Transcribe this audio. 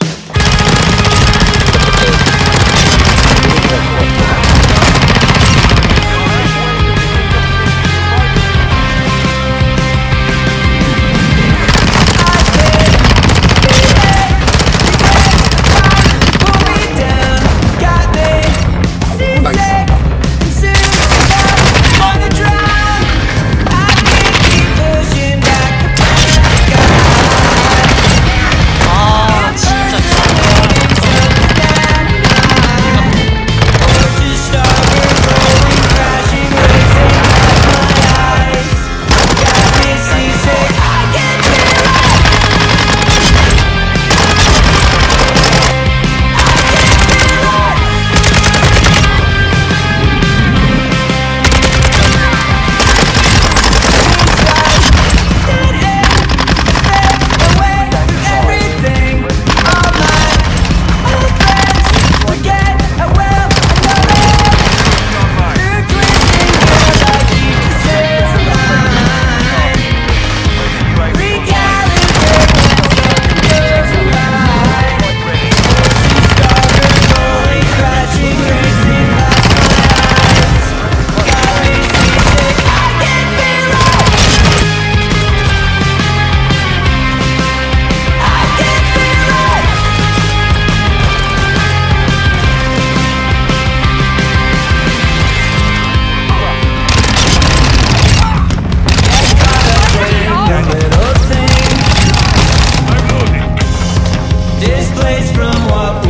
잡 From what